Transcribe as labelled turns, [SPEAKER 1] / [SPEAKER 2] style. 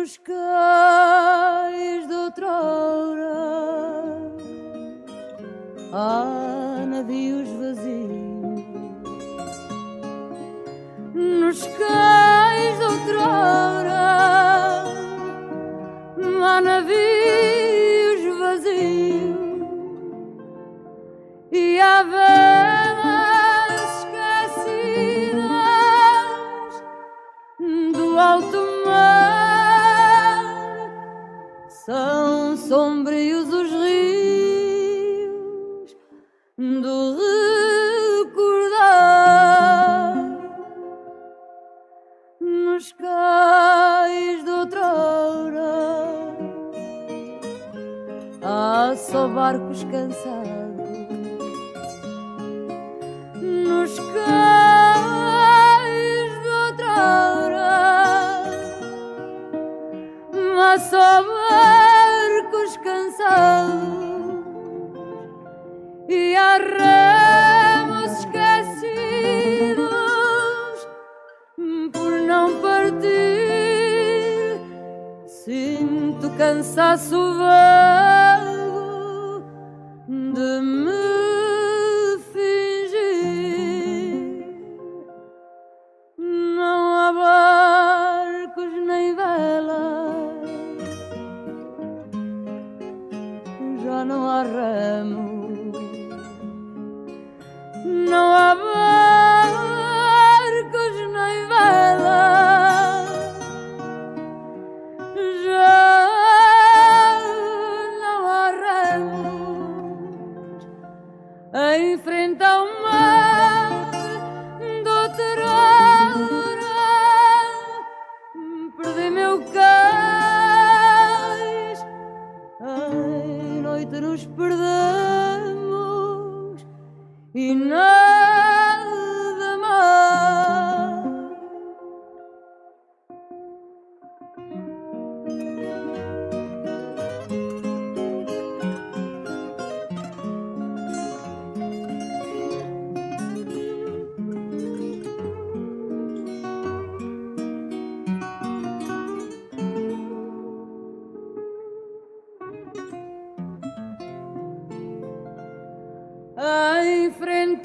[SPEAKER 1] nos cais de outrora há navios vazios nos cais de outrora há navios vazios e há velas esquecidas do alto são sombrios os rios do recordar nos cais de outrora há só barcos cansados nos cais só barcos cansados e há remos esquecidos por não partir. Sinto cansaço vago não há remos. Não há barcos nem velas, já não há remos em frente ao mar noite nos perdemos e nada em